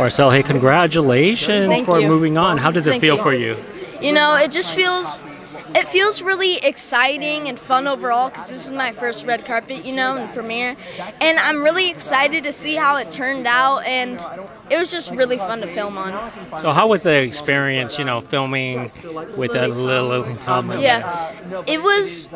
Marcel, hey, congratulations Thank for you. moving on. How does it Thank feel you. for you? You know, it just feels it feels really exciting and fun overall because this is my first red carpet, you know, and premiere. And I'm really excited to see how it turned out and it was just really fun to film on. So, how was the experience, you know, filming with a Lily Tomlin? Yeah. It was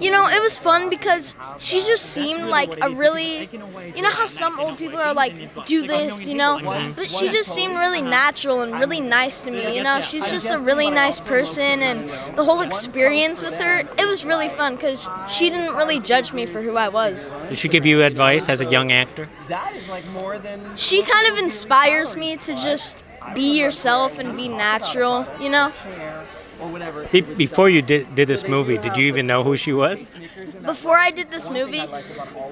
you know, it was fun because she just seemed like a really you know how some old people are like do this, you know? But she just seemed really natural and really nice to me, you know? She's just a really nice person and the whole experience with her, it was really fun cuz she didn't really judge me for who I was. Did she give you advice as a young actor? That is like more than she kind of inspires me to just be yourself and be natural, you know? Before you did, did this movie, did you even know who she was? before I did this movie,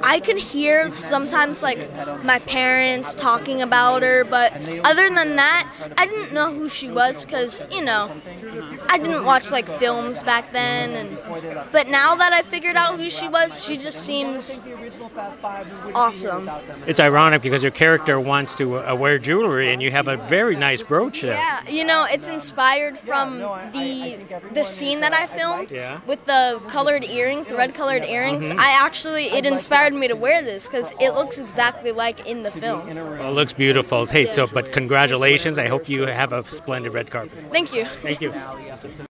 I could hear sometimes like my parents talking about her, but other than that, I didn't know who she was because you know I didn't watch like films back then, and but now that I figured out who she was, she just seems awesome. It's ironic because your character wants to uh, wear jewelry and you have a very nice brooch there. Yeah, you know, it's inspired from the the scene that I filmed Yeah. with the colored earrings, the red colored earrings. I actually it inspired me to wear this because it looks exactly like in the film. Well, it looks beautiful. Hey, so, but congratulations. I hope you have a splendid red carpet. Thank you. Thank you up to some